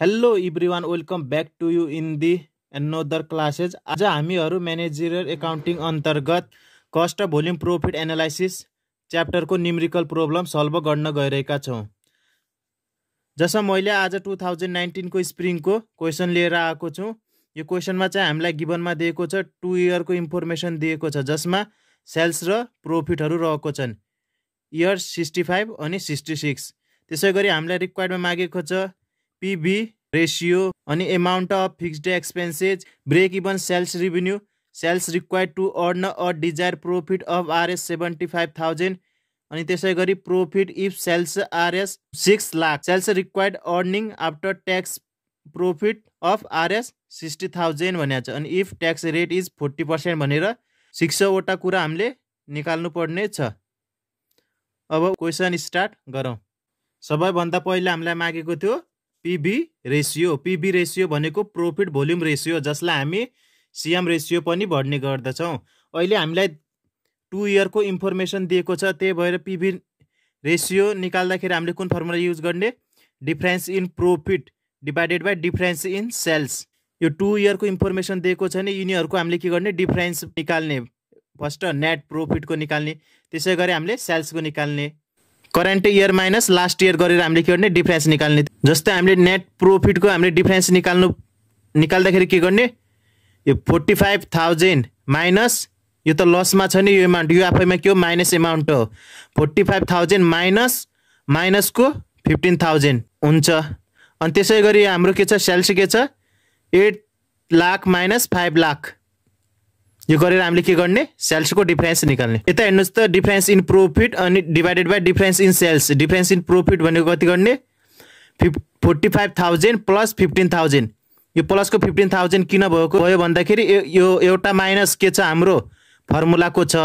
Hello everyone welcome back to you in the another classes आज हामीहरू managerial accounting अन्तर्गत cost volume profit analysis च्याप्टरको numerical problem solve गर्न गइरहेका छौँ। जसमा मैले आज टु थाउजन्ड नाइन्टिनको स्प्रिङको क्वेसन लिएर आएको छु। यो क्वेसनमा चाहिँ हामीलाई गिभनमा दिएको छ टु इयरको इन्फर्मेसन दिएको छ जसमा सेल्स र प्रोफिटहरू रहेको छन्। इयर सिक्सटी फाइभ अनि सिक्सटी सिक्स त्यसै गरी हामीलाई रिक्वायर्डमा मागेको छ पिभी रेसियो अनि amount of fixed expenses break even sales revenue sales required to earn a desired profit of RS seventy five thousand अनि त्यसै गरी profit if sales RS six lakh sales required earning after tax profit of RS sixty thousand भनेको छ। अनि if tax rate is forty percent भनेर six सौवटा कुरा हामीले निकाल्नु पर्ने छ। अब क्वेसन स्टार्ट गरौँ। सबैभन्दा पहिला हामीलाई मागेको थियो पिबी रेसियो पिबी रेसियो भनेको प्रोफिट भोल्युम रेसियो जसलाई हामी सिएम रेसियो पनि भन्ने गर्दछौँ। अहिले हामीलाई टु इयरको इन्फर्मेसन दिएको छ त्यही भएर पिबी रेसियो निकाल्दाखेरि हामीले कुन फर्मुला युज गर्ने? Difference in profit divided by difference in sales यो टु इयरको इन्फर्मेसन दिएको छ भने यिनीहरूको हामीले के गर्ने? डिफ्रेन्स निकाल्ने फर्स्ट नेट प्रोफिटको निकाल्ने त्यसै गरी हामीले सेल्सको निकाल्ने। Current year minus last year गरेर हामीले के गर्ने? डिफ्रेन्स निकाल्ने। जस्तै हामीले नेट प्रोफिटको हामीले डिफ्रेन्स निकाल्नु निकाल्दाखेरि के गर्ने? यो फोर्टी फाइभ थाउजन्ड माइनस यो त लसमा छ नि यो एमाउन्ट यो आफैमा के हो? माइनस एमाउन्ट हो। फोर्टी फाइभ थाउजन्ड माइनस माइनसको फिफ्टिन थाउजन्ड हुन्छ। अनि त्यसै गरी हाम्रो के छ? सेल्स के छ? Eight lakh minus five lakh यो गरेर हामीले के गर्ने? सेल्सको डिफ्रेन्स निकाल्ने। यता हेर्नुहोस् त डिफ्रेन्स इन प्रोफिट अनि divided by difference in sales difference in profit भनेको कति गर्ने? Fif forty five thousand plus fifteen thousand यो प्लसको फिफ्टिन थाउजन्ड किन भएको? भयो भन्दाखेरि यो एउटा माइनस के छ हाम्रो? फर्मुलाको छ।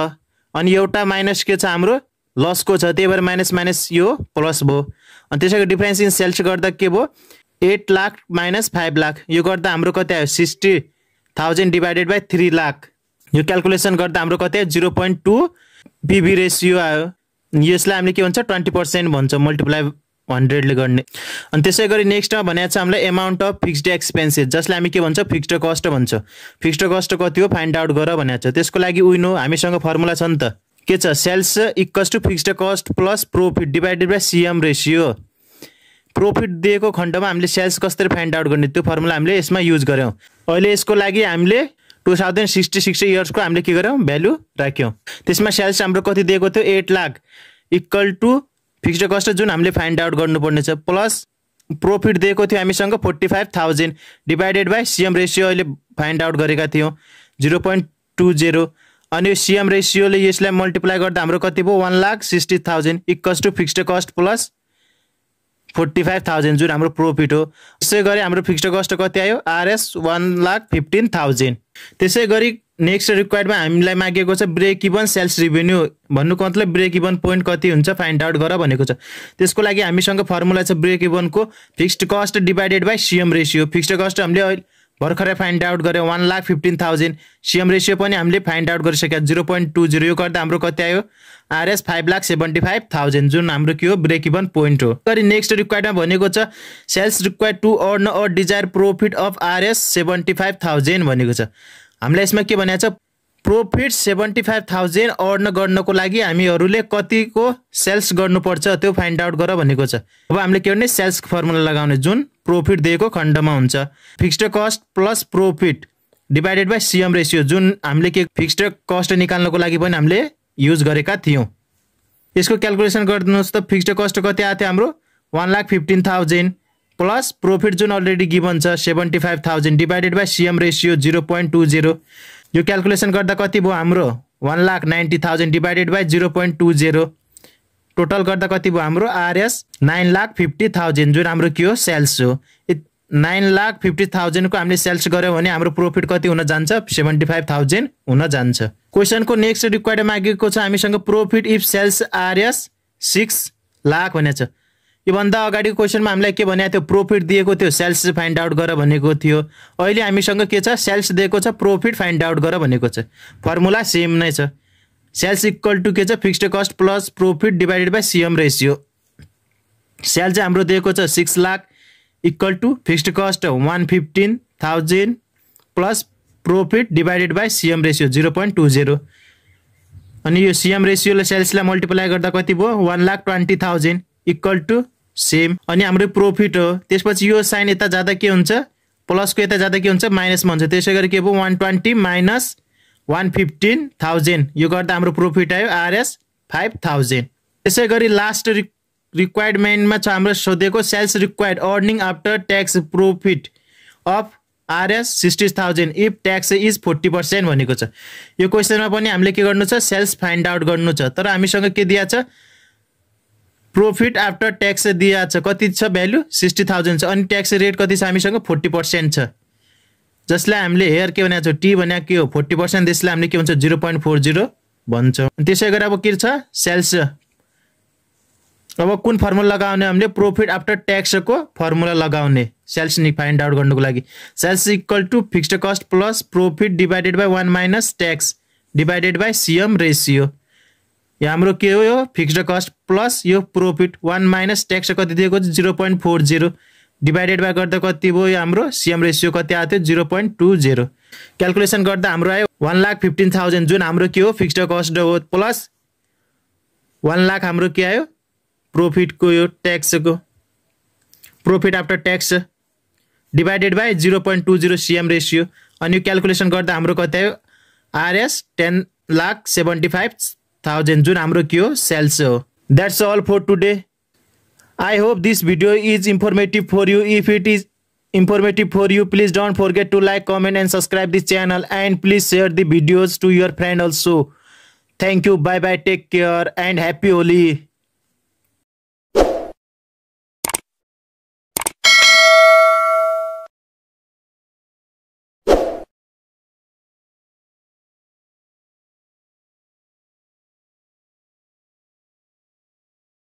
अनि एउटा माइनस के छ हाम्रो? लसको छ। त्यही भएर माइनस माइनस यो प्लस भयो। अनि त्यसैको डिफ्रेन्स इन सेल्स गर्दा के भयो? Eight lakh minus five lakh यो गर्दा हाम्रो कति आयो? Sixty thousand divided by three lakh यो क्यालकुलेसन गर्दा हाम्रो कति zero point two PV ratio आयो। यसलाई हामीले के भन्छ? ट्वेन्टी पर्सेन्ट भन्छ। मल्टिप्लाई हन्ड्रेडले गर्ने। अनि त्यसै गरी नेक्स्टमा भनेको छ हामीलाई एमाउन्ट अफ फिक्स्ड एक्सपेन्सेस जसलाई हामी के भन्छ? फिक्स्ड कस्ट भन्छ। फिक्स्ड कस्ट कति हो? फाइन्ड आउट गर भनेको छ। त्यसको लागि उइनो हामीसँग फर्मुला छ नि त। के छ? Sales equals to fixed cost plus profit divided by CM ratio profit दिएको खण्डमा हामीले सेल्स कसरी फाइन्ड आउट गर्ने? त्यो फर्मुला हामीले यसमा युज गऱ्यौँ। अहिले यसको लागि हामीले टु थाउजन्ड सिक्सटी सिक्स इयर्सको हामीले के गर्यौँ भ्यालु राख्यौँ। त्यसमा सेल्स हाम्रो कति दिएको थियो? Eight lakh equal to fixed cost जुन हामीले फाइन्ड आउट गर्नुपर्ने छ प्लस प्रोफिट दिएको थियो हामीसँग forty five thousand divided by CM ratio अहिले फाइन्ड आउट गरेका थियौँ जिरो पोइन्ट टू जेरो अनि यो सिएम रेसियोले यसलाई मल्टिप्लाई गर्दा हाम्रो कति भयो? One lakh sixty thousand equals to fixed cost plus forty five thousand जुन हाम्रो प्रोफिट हो। त्यसै गरी हाम्रो फिक्स्ड कस्ट कति आयो? RS one lakh fifteen thousand त्यसै गरी नेक्स्ट रिक्वायर्डमा हामीलाई मागेको छ ब्रेक इभन सेल्स रिभेन्यू भन्नुको मतलब ब्रेक इभन पोइन्ट कति हुन्छ फाइन्ड आउट गर भनेको छ। त्यसको लागि हामीसँग फर्मुला छ break इभनको fixed cost divided by CM ratio fixed cost हामीले भर्खरै फाइन्ड आउट गऱ्यौँ one lakh fifteen thousand CM ratio पनि हामीले फाइन्ड आउट गरिसक्यो जिरो पोइन्ट टू जिरो यो गर्दा हाम्रो कति आयो? RS five lakh seventy five thousand जुन हाम्रो के हो? ब्रेक इभन पोइन्ट हो। गरी नेक्स्ट रिक्वायर्डमा भनेको छ sales required to earn a desired profit of RS seventy five thousand भनेको छ। हामीलाई यसमा के भनेको छ? Profit seventy five thousand earn गर्नको लागि हामीहरूले कतिको सेल्स गर्नुपर्छ त्यो फाइन्ड आउट गर भनेको छ। अब हामीले के गर्ने? सेल्स फर्मुला लगाउने। जुन प्रोफिट दिएको खण्डमा हुन्छ। Fixed cost plus profit divided by CM ratio जुन हामीले के फिक्स्ड कस्ट निकाल्नको लागि पनि हामीले युज गरेका थियौँ। यसको क्यालकुलेसन गरिदिनुहोस् त। फिक्स्ड कस्ट कति आएको थियो हाम्रो? One lakh fifteen thousand plus profit जुन अलरेडी गिभन छ seventy five thousand divided by CM ratio zero point two zero यो क्यालकुलेसन गर्दा कति भयो हाम्रो? One lakh ninety thousand divided by zero point two zero total गर्दा कति भयो हाम्रो? RS nine lakh fifty thousand जुन हाम्रो के हो? सेल्स हो। नाइन लाख फिफ्टी थाउजन्डको हामीले सेल्स गऱ्यौँ भने हाम्रो प्रोफिट कति हुन जान्छ? सेभेन्टी फाइभ थाउजन्ड हुन जान्छ। क्वेसनको नेक्स्ट रिक्वायर्ड मागेको छ हामीसँग profit if sales RS six lakh भनेको योभन्दा अगाडिको क्वेसनमा हामीलाई के भनेको थियो? प्रोफिट दिएको थियो सेल्स फाइन्ड आउट गर भनेको थियो। अहिले हामीसँग के छ? सेल्स दिएको छ प्रोफिट फाइन्ड आउट गर भनेको छ। फर्मुला सेम नै छ। सेल्स इक्वल टु के छ? Fixed cost plus profit divided by CM ratio sale चाहिँ हाम्रो दिएको छ six lakh equal to fixed cost one fifteen thousand plus profit divided by CM ratio zero point two zero अनि यो CM रेसियोले सेल्सलाई मल्टिप्लाई गर्दा कति भयो? One lakh twenty thousand equal to same. अनि हाम्रो प्रोफिट हो। त्यसपछि यो साइन यता जाँदा के हुन्छ? प्लसको यता जाँदा के हुन्छ? माइनसमा हुन्छ त्यसै गरी के भयो? One twenty minus one fifteen thousand यो गर्दा हाम्रो प्रोफिट आयो आरएस फाइभ थाउजन्ड। त्यसै गरी लास्ट रिक रिक्वायरमेन्टमा छ हाम्रो सोधेको sales required earning after tax profit of RS sixty thousand. If tax is forty percent भनेको छ। यो क्वेसनमा पनि हामीले के गर्नु छ? सेल्स फाइन्ड आउट गर्नु छ। तर हामीसँग के दिएको छ? प्रोफिट आफ्टर ट्याक्स दिएको छ कति छ भ्यालु सिक्सटी थाउजन्ड छ अनि ट्याक्स रेट कति छ हामीसँग फोर्टी पर्सेन्ट छ जसलाई हामीले हेयर के भनेको छ? टी भनेको के हो? फोर्टी पर्सेन्ट त्यसलाई हामीले के भन्छ? जिरो पोइन्ट फोर जिरो भन्छौँ। त्यसै गरी अब के छ? सेल्स अब कुन फर्मुला लगाउने? हामीले प्रोफिट आफ्टर ट्याक्सको फर्मुला लगाउने। सेल्स नि फाइन्ड आउट गर्नुको लागि। Sales equal to fixed cost plus profit divided by one minus tax divided by CM ratio यो हाम्रो के हो यो? फिक्स्ड कस्ट प्लस यो प्रोफिट वान माइनस ट्याक्स कति दिएको? Zero point four zero divided by गर्दा कति भयो यो हाम्रो सिएम रेसियो कति आएको थियो? Zero point two zero calculation गर्दा हाम्रो आयो वान लाख फिफ्टिन थाउजन्ड जुन हाम्रो के हो? फिक्स्ड कस्ट हो। प्लस वान लाख हाम्रो के आयो? प्रोफिटको यो ट्याक्सको profit after tax divided by zero point two zero CM ratio अनि यो क्यालकुलेसन गर्दा हाम्रो कति आयो? RS ten lakh seventy five thousand जुन हाम्रो के हो सेल्स हो that's all for today I hope this video is informative for you if it is informative for you please don't forget to like comment and subscribe this channel and please share the videos to your friend also thank you bye bye take care and happy holi